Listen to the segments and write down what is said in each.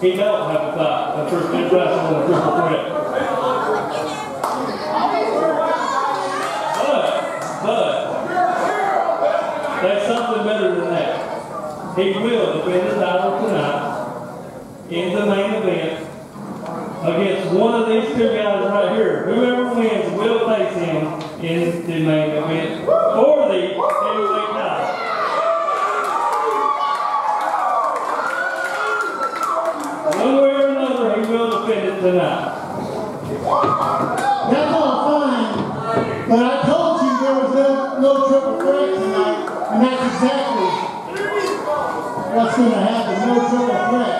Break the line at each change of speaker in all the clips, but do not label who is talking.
He don't have the uh, thigh. First good on a triple threat. But, but, there's something better than that. He will defend his title tonight in the main event against one of these two guys right here. Whoever wins will face him in the main event for the heavyweight
That's all fine, but I told you there was no, no triple threat tonight, and that's exactly what's going to happen, no triple threat.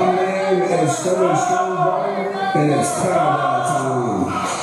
Halloween is still strong, and
it's Paradise time.